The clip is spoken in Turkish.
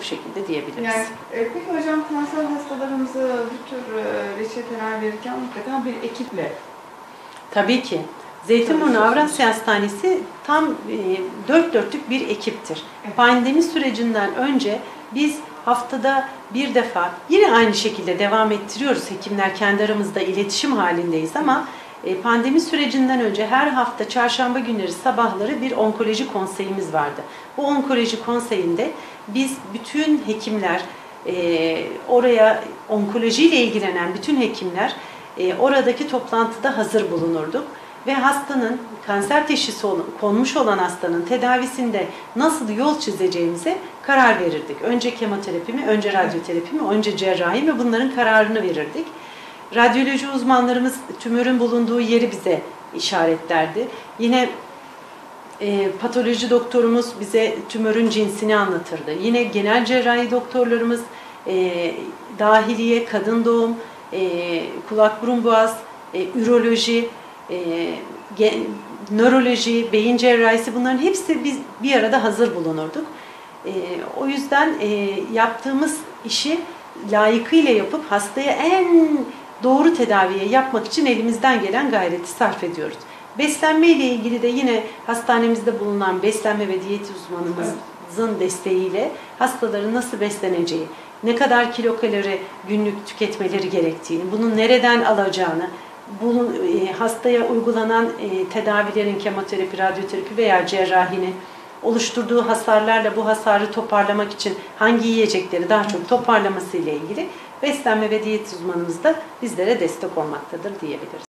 O şekilde diyebiliriz. Yani, e, peki hocam kanser hastalarımızı bu tür e, reçeteler verirken mutlaka bir ekiple Tabii ki. Zeytinburnu. Avrasya Hastanesi tam e, dört dörtlük bir ekiptir. Evet. Pandemi sürecinden önce biz haftada bir defa yine aynı şekilde devam ettiriyoruz. Hekimler kendi aramızda iletişim halindeyiz ama e, pandemi sürecinden önce her hafta çarşamba günleri sabahları bir onkoloji konseyimiz vardı. Bu onkoloji konseyinde biz bütün hekimler e, oraya onkolojiyle ilgilenen bütün hekimler e, oradaki toplantıda hazır bulunurduk ve hastanın kanser teşhisi konmuş olan hastanın tedavisinde nasıl yol çizeceğimize karar verirdik. Önce kemoterapi mi, önce radyoterapi mi, önce cerrahi mi bunların kararını verirdik. Radyoloji uzmanlarımız tümörün bulunduğu yeri bize işaretlerdi. Yine e, patoloji doktorumuz bize tümörün cinsini anlatırdı. Yine genel cerrahi doktorlarımız e, dahiliye, kadın doğum, e, kulak burun boğaz, e, üroloji, e, ge- nöroloji, beyin cerrahisi bunların hepsi biz bir arada hazır bulunurduk. E, o yüzden e, yaptığımız işi layıkıyla yapıp hastaya en doğru tedaviyi yapmak için elimizden gelen gayreti sarf ediyoruz. Beslenme ile ilgili de yine hastanemizde bulunan beslenme ve diyet uzmanımızın desteğiyle hastaların nasıl besleneceği, ne kadar kilokalori günlük tüketmeleri gerektiğini, bunu nereden alacağını, bu e, hastaya uygulanan e, tedavilerin kemoterapi, radyoterapi veya cerrahinin oluşturduğu hasarlarla bu hasarı toparlamak için hangi yiyecekleri daha çok toparlaması ile ilgili beslenme ve diyet uzmanımız da bizlere destek olmaktadır diyebiliriz.